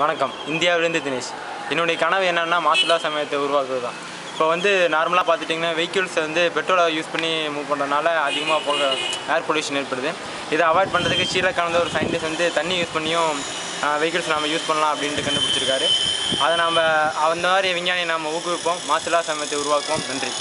வணக்கம். இந்தியாவிலேருந்து தினேஷ். என்னுடைய கனவு என்னென்னா மாசுலா சமயத்தை உருவாக்குறது தான் இப்போ வந்து நார்மலாக பார்த்துட்டிங்கன்னா வெஹிக்கிள்ஸ் வந்து பெட்ரோலை யூஸ் பண்ணி மூவ் பண்ணுறதுனால அதிகமாக போக ஏர் பொல்யூஷன் ஏற்படுது. இதை அவாய்ட் பண்ணுறதுக்கு ஷீலக்கானந்த ஒரு சயின்டிஸ்ட் வந்து தண்ணி யூஸ் பண்ணியும் வெஹிக்கிள்ஸ் நம்ம யூஸ் பண்ணலாம் அப்படின்ட்டு கண்டுபிடிச்சிருக்காரு. அதை நம்ம அந்த மாதிரி விஞ்ஞானியை நம்ம ஊக்குவிப்போம். மாசுலா சமயத்தை உருவாக்குவோம். நன்றி.